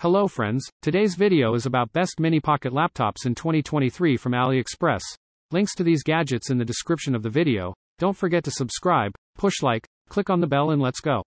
Hello friends, today's video is about best mini pocket laptops in 2023 from AliExpress. Links to these gadgets in the description of the video. Don't forget to subscribe, push like, click on the bell and let's go.